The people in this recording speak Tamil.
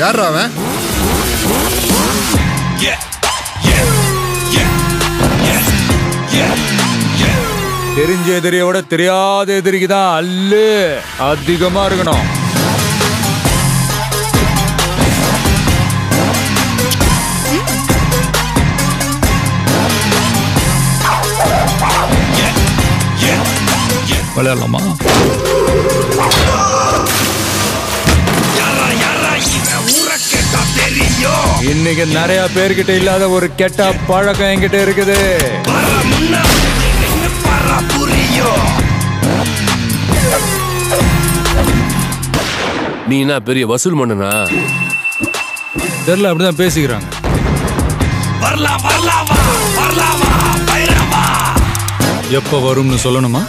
யார் அவன்? தெரிஞ்ச எதிரியை விட தெரியாத எதிரிக்கு தான் அல்லு. அதிகமா இருக்கணும். விளையாடலாமா? இன்னைக்கு நிறைய பேர்கிட்ட இல்லாத ஒரு கெட்ட பழக்கம் என்கிட்ட இருக்குது. நீ என்ன பெரிய வசூல் மன்னனா? தெரியல அப்படிதான் பேசிக்கிறாங்க. எப்ப வரும்னு சொல்லணுமா?